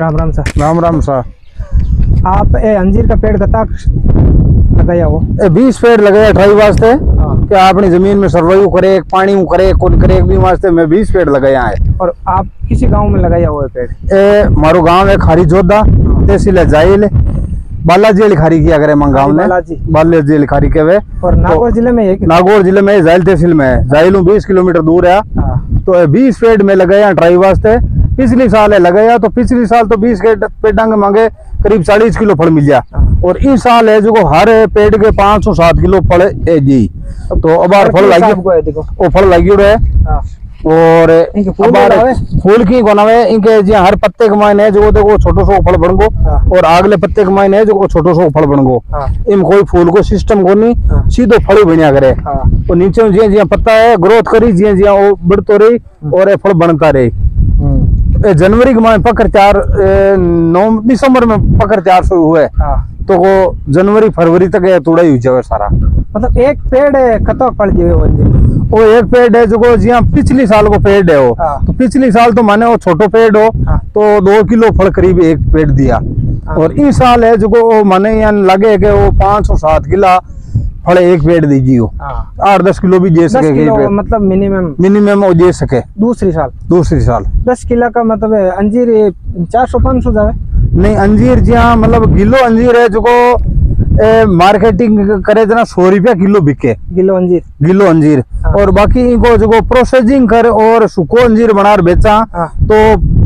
Ram Ram sir. Ram Ram सा आप ए अंजीर का पेड़ कता लगाया हो ए बीस पेड़ लगाया अठाई वास्ते हाँ। कि अपनी ज़मीन में सर्वाइव करे पानी करे कौन करे एक भी वास्ते मैं बीस पेड़ लगाया है। और आप किसी गाँव में लगाया हुआ है पेड़? ए मारो गाँव है खारी जोधा तहसील है जाइल बालाजी वाली खारी किया करे मंग गाँव ने? बालाजी। बालाजी वाली खारी के वे और नागौर तो, ज़िले में एक नागौर ज़िले में जाइल तहसील में है। जाइल बीस किलोमीटर दूर है। हाँ। तो बीस पेड़ में लगाया ट्राई वास्ते। पिछली साल है लगाया तो पिछली साल तो बीस पेड़ा के मांगे करीब चालीस किलो फल मिल गया। हाँ। और इस साल है जो हर पेड़ के पाँच सौ सात किलो फल है जी। तो अब बार फल लगी है वो फल लगी है हाँ। और फूल की कोना में इनके जी हर पत्ते के मायने है जो देखो छोटो सो फल बनगो। हाँ। और अगले पत्ते के मायने है जो छोटो सो फल बनगो। गो इन कोई फूल को सिस्टम को नहीं हाँ। सीधो फल बनया करे। हाँ। और नीचे जिया जिया पत्ता है ग्रोथ करी जिया जिया वो बढ़तो रही और ये फल बनता रही। जनवरी में पकड़ चार नौ दिसंबर में पकड़ चार सौ हुए हाँ तो वो जनवरी फरवरी तक ये तोड़ा ही हो जावे सारा मतलब एक पेड़ है कतो फल हो अंजीर वो एक पेड़ है जो को जिया पिछली साल को पेड़ है वो हाँ। तो पिछली साल तो माने वो छोटो पेड़ हो हाँ। तो दो किलो फल करीब एक पेड़ दिया हाँ। और इस साल है जो माने यहाँ लगे कि वो पाँच सौ सात किला फल एक पेड़ दीजिए हाँ। आठ दस किलो भी दे सके मतलब मिनिमम मिनिमम वो दे सके। दूसरी साल। दूसरी साल। दस किलो का मतलब अंजीर चार सौ पाँच सौ जाए नहीं अंजीर जी हाँ मतलब गिलो अंजीर है जो ए, मार्केटिंग करे जना सौ रुपया किलो बिके। किलो अंजीर। किलो अंजीर। हाँ। और बाकी इनको जो प्रोसेसिंग कर और सुको अंजीर बना बेचा हाँ। तो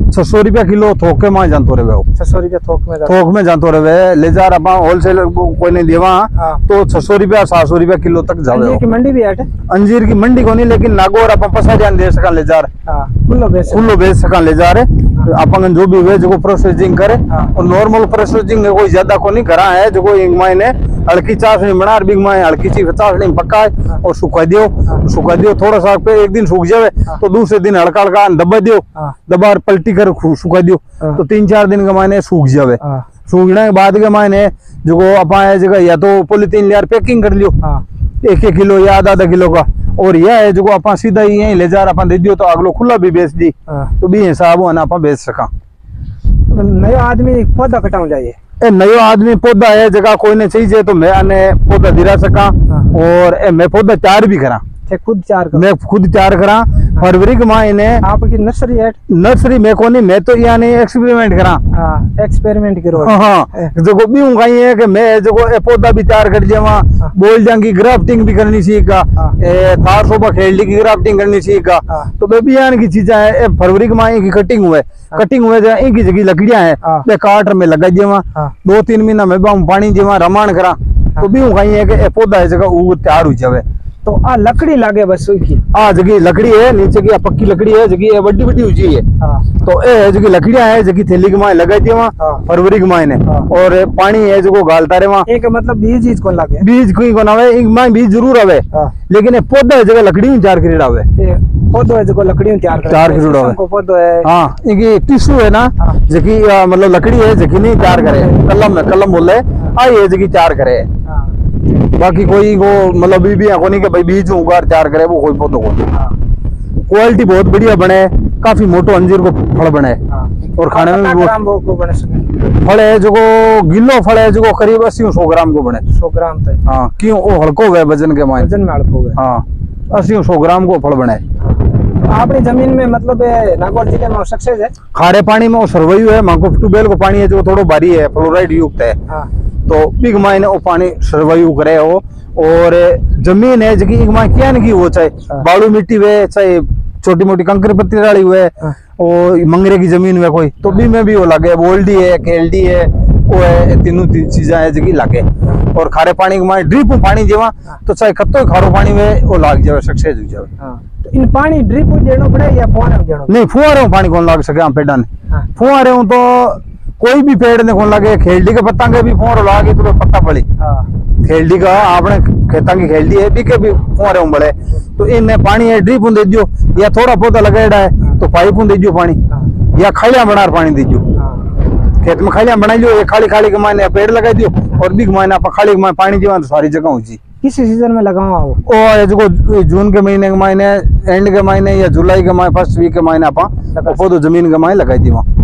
छह सौ रुपया किलो थोक के माँ जानतो रहे छह सौ रुपया थोक में थोक में जानतो रहे। ले जा रहा होलसेल कोई नहीं देवा। हाँ। तो छह सौ रुपया सात सौ रुपया किलो तक जावे अंजीर की मंडी भी है अंजीर की मंडी को नहीं लेकिन नागौर अपन पसा जान दे सका ले जा रहे। हाँ। खुलो बेच सका ले जा रहे अपन जो भी हुए जो प्रोसेसिंग करे हाँ। और नॉर्मल प्रोसेसिंग में कोई ज़्यादा को नहीं करा है जो कोई एक महीने हल्की चाशनी बना बिग माए हल्की सी चाशनी पक्का है। और सुखा दियो सुखा दियो थोड़ा सा पे एक दिन सूख जावे तो दूसरे दिन हल्का हल्का दबा दियो हाँ। दबा और पलटी कर सुखा दियो हाँ। तो तीन चार दिन के मायने सूख जावे। हाँ। सूखने के बाद के मायने जो अपन जगह या तो पोलिथीन यार पैकिंग कर लियो। हाँ। एक एक किलो या आधा आधा किलो का। और यह है जो आप सीधा ही यहीं ले जा रहा दे दियो तो अगलो खुला भी बेच दी। हाँ। तो भी हिसाब होना आप बेच सका। नया आदमी पौधा कटाऊ जाइए। ए नयो आदमी पौधा है जगह कोई ने चाहिए तो मैं पौधा दिला सका। हाँ। और ए मैं पौधा तैयार भी करा। चाहे खुद चार मैं खुद तैयार करा फरवरी के माह इन्हें आपकी नर्सरी है नर्सरी में कोनी मैं तो यानी एक्सपेरिमेंट करा। हाँ एक्सपेरिमेंट करो। हाँ हाँ। जो भी हूँ है कि मैं जो ए पौधा भी तैयार कर जावा हाँ। बोल जाऊँगी ग्राफ्टिंग भी करनी सीखा हाँ। थार सोबा खेलने की ग्राफ्टिंग करनी सीखा हाँ। तो मैं भी यानी की चीज़ें है। फरवरी के माह की कटिंग हुए कटिंग हुए जो इनकी जगह लकड़ियाँ है। हाँ। मैं काट में लगा जावा हाँ। दो तीन महीना में पानी जेवा रमान करा। तो भी हूँ है कि पौधा है जगह वो तैयार हो जावे। तो आ लकड़ी लागे बस उसकी आ जगह लकड़ी है नीचे की पक्की लकड़ी है जगह ये बड़ी बड़ी ऊँची है। हाँ। तो ए जगह लकड़ियाँ है जगह थैली के माए लगा दी वहाँ हाँ। फरवरी के मायने हाँ। और पानी है जो गालता रहे वहाँ। एक मतलब बीज चीज़ कौन लागे। बीज कोई को नावे एक माए बीज ज़रूर आवे। हाँ। लेकिन ये पौधा है जगह लकड़ी चार करीड़ा आवे। पौधो है जो लकड़ी तैयार करे चार किलो शीशम है। पौधो है। हाँ इनकी टिश्यू है ना हाँ। जकी मतलब लकड़ी है जकी नहीं तैयार करे। कलम है कलम बोले आ ये जकी तैयार करे। हाँ। बाकी कोई को मतलब भी भी को नहीं कि भाई बीज उगार तैयार करे वो कोई पौधो को हाँ। क्वालिटी बहुत बढ़िया बने काफ़ी मोटो अंजीर को फल बने। हाँ। और खाने में भी बहुत वो फल है जो गिलो फल है जो करीब अस्सी सौ ग्राम को बने। सौ ग्राम तक। हाँ क्यों? वो हल्को हुए वज़न के मायने। वज़न में अड़प हो। गए हाँ अस्सी सौ ग्राम को फल बने। आपनी ज़मीन में मतलब नागौर ज़िले में सक्सेस है? खारे पानी में वो सरवैयू है मांको ट्यूबवेल को पानी है जो थोड़ो भारी है फ्लोराइड युक्त है। हाँ। तो बिग मायने वो पानी सरवैयू करे हो और ज़मीन है जकी एक माय क्या नहीं वो चाहे हाँ। बालू मिट्टी हुए चाहे छोटी मोटी कंकर पत्ती डाली हुए हाँ। और मंगरे की ज़मीन में कोई। तो भी में भी वो लगे बोल्डी है केल्डी है वो है तीनों तीन चीजा है जकी लागे। और खारे पानी के माय ड्रिप पानी जेवा तो चाहे कत्तो खारो पानी में वो लाग जावे सक्सेस हो जावे। हाँ। तो इन पानी ड्रिप देनो पड़े या फुहारे देनो नहीं फुहारे में पानी कौन लाग सके हम पेड़ा ने। हाँ। फुहारे तो कोई भी पेड़ ने कौन लगे खेलडी के पत्ता के भी फुहारो लागे तो पत्ता पड़ी हाँ। खेलडी का आपने खेता की खेलडी है बीके भी फुहारे में बड़े तो इनने पानी है ड्रिप दे दियो या थोड़ा पौधा लगाएड़ा है तो पाइप दे दियो पानी हाँ। या खालियाँ बना पानी दे दियो। हाँ। खेत में खालियाँ बना लियो ये खाली खाली के मायने पेड़ लगा दियो और भी मायने आप खाली के पानी जीवा तो सारी जगह हो जी किस सीज़न में लगाओ आओ। ओ जो जून के महीने के महीने एंड के महीने या जुलाई के महीने फ़र्स्ट वीक के महीने आप पौधो ज़मीन के महीने लगाई दी वहाँ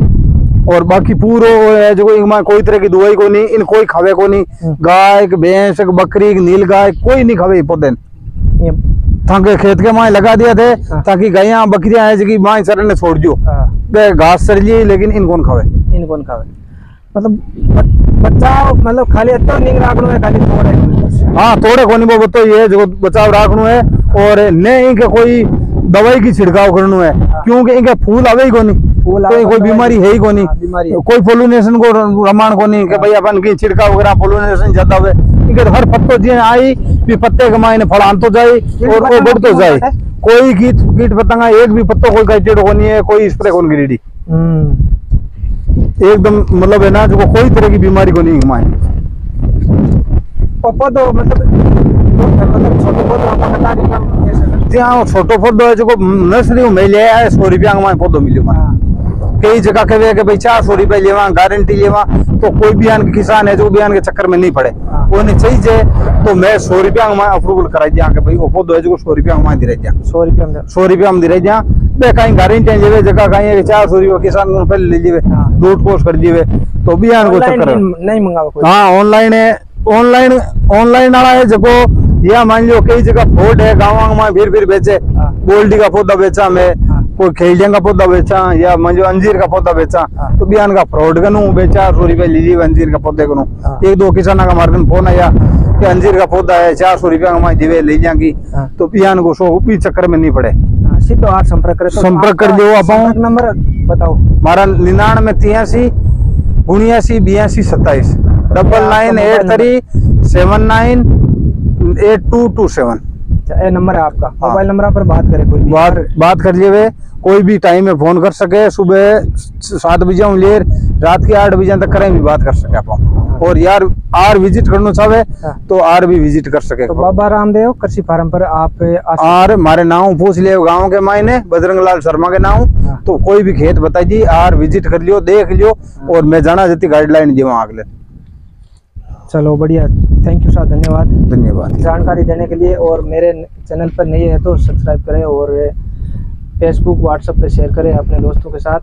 और बाकी पूरो है जो कोई तरह की दवाई को नहीं इन कोई खावे को नहीं हम्म। गाय भैंस बकरी नील गाय कोई नहीं खावे पौधे। ताकि खेत के माए लगा दिया थे हाँ। ताकि गायें बकरियाँ है जो माए सर ने छोड़ दियो। हाँ, घास सर ली लेकिन इन कौन खावे? इन कौन खावे? मतलब बचाव मतलब खाली तो नहीं राखनो है खाली थोड़ा है। हाँ थोड़े कोनी वो तो ये जो बचाव रखनो है और नहीं के कोई दवाई की छिड़काव करनो है। क्योंकि इनके फूल आवे ही कोनी। कोई कोई तो बीमारी है। ही कोनी। हाँ, है। कोई पोलिनेशन को रमान कोनी के भाई अपन की छिड़काव वगैरह पोलिनेशन ज़्यादा हुए इनके हर पत्तो जी आई भी पत्ते के मायने फल आन तो जाए और वो बढ़ तो जाए कोई कीट कीट पतंगा एक भी पत्तो कोई काइटेड होनी है कोई स्प्रे कौन गिरीडी। हम्म। एकदम मतलब है ना जो कोई तरह की बीमारी को नहीं माए पप्पा तो मतलब तो मतलब छोटे पौधे ત્યાં फ़ोटो ફોટો હોય છે નર્સરી મેં લઈ આવ્યા સો રૂપિયામાં પોતો મળ્યો મારે कई जगह कहे कि भाई चार सौ रुपया लेवा गारंटी लेवा तो कोई भी आन किसान है जो भी आन के चक्कर में नहीं पड़े। वो नहीं चाहिए तो मैं सौ रुपया में अप्रूवल कराई दिया भाई वो पौधो है जो सौ रुपया में दे दिया। सौ रुपया में। सौ रुपया हम दिलाई दिया। कहीं गारंटी लेवे जगह कहीं है चार सौ रुपया किसान को पहले ले लीवे हाँ। लूट पोस्ट कर दीवे तो भी आन को चक्कर नहीं मंगाओ हाँ ऑनलाइन है ऑनलाइन ऑनलाइन वाला है जब या मान लो कई जगह फ्रॉड है गाँव में फिर फिर बेचे हाँ। गोल्डी का पौधा बेचा मैं हाँ। कोई खेलिया का पौधा बेचा या मान लो अंजीर का पौधा बेचा हाँ। तो बयान का फ्रॉड कनू बेचा सौ रुपये लीजिए अंजीर का पौधे हाँ। एक दो किसान का मार्गन फ़ोन आया कि अंजीर का पौधा है चार सौ रुपया का जीवे ले जाएँगी। तो बयान को सो भी चक्कर में नहीं पड़े सीधो आप संपर्क करें तो संपर्क कर दो आप। नंबर बताओ हमारा निन्यानवे तिहासी उन्यासी बयासी सत्ताईस double nine eight three seven nine eight two two seven. अच्छा, नंबर है आपका। हाँ। मोबाइल नंबर पर बात करें कोई बात बात कर लिए कोई भी टाइम में फ़ोन कर सके सुबह सात बजे हम लेर रात के आठ बजे तक करें भी बात कर सके आप। और यार आर विज़िट करना चाहे हाँ। तो आर भी विज़िट कर सके तो बाबा रामदेव कृषि फार्म पर आप आर मारे नाम पूछ लियो गाँव के मायने बजरंग लाल शर्मा के नाम। हाँ। तो कोई भी खेत बताइए आर विज़िट कर लियो देख लियो और मैं जाना जती गाइडलाइन जी वहाँ अगले। चलो बढ़िया। थैंक यू सर धन्यवाद। धन्यवाद। जानकारी देने के लिए और मेरे चैनल पर नहीं है तो सब्सक्राइब करें और फेसबुक व्हाट्सएप पर शेयर करें अपने दोस्तों के साथ।